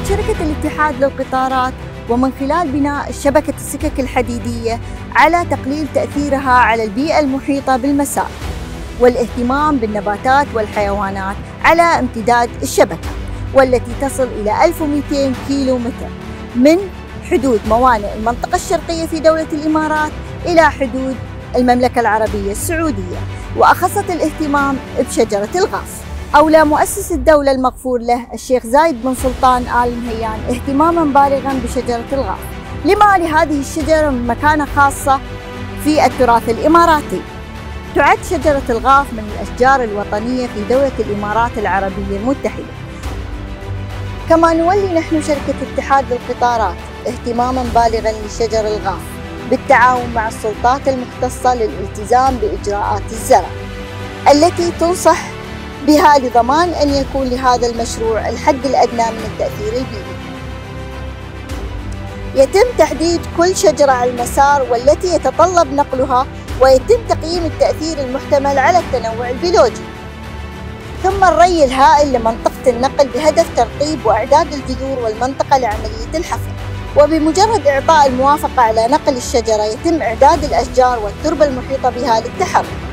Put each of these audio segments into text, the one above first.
حرصت شركة الاتحاد للقطارات ومن خلال بناء شبكة السكك الحديدية على تقليل تأثيرها على البيئة المحيطة بالمسار والاهتمام بالنباتات والحيوانات على امتداد الشبكة والتي تصل إلى 1200 كيلو متر من حدود موانئ المنطقة الشرقية في دولة الإمارات إلى حدود المملكة العربية السعودية وأخصت الاهتمام بشجرة الغاف أولى مؤسس الدولة المغفور له الشيخ زايد بن سلطان آل نهيان اهتماما بالغا بشجرة الغاف لما لهذه الشجرة من مكانة خاصة في التراث الإماراتي. تعد شجرة الغاف من الأشجار الوطنية في دولة الإمارات العربية المتحدة. كما نولي نحن شركة اتحاد القطارات اهتماما بالغا لشجر الغاف بالتعاون مع السلطات المختصة للالتزام بإجراءات الزرع التي تنصح بها لضمان أن يكون لهذا المشروع الحد الأدنى من التأثير البيئي. يتم تحديد كل شجرة على المسار والتي يتطلب نقلها ويتم تقييم التأثير المحتمل على التنوع البيولوجي. ثم الري الهائل لمنطقة النقل بهدف ترطيب وإعداد الجذور والمنطقة لعملية الحفر. وبمجرد إعطاء الموافقة على نقل الشجرة يتم إعداد الأشجار والتربة المحيطة بها للتحرك.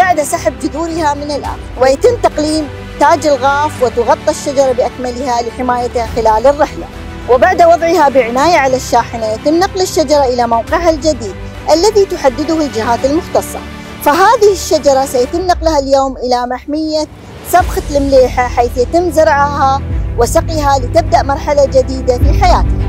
بعد سحب جذورها من الأرض. ويتم تقليم تاج الغاف وتغطى الشجرة بأكملها لحمايتها خلال الرحلة. وبعد وضعها بعناية على الشاحنة يتم نقل الشجرة إلى موقعها الجديد الذي تحدده الجهات المختصة. فهذه الشجرة سيتم نقلها اليوم إلى محمية سبخة المليحة حيث يتم زرعها وسقيها لتبدأ مرحلة جديدة في حياتها.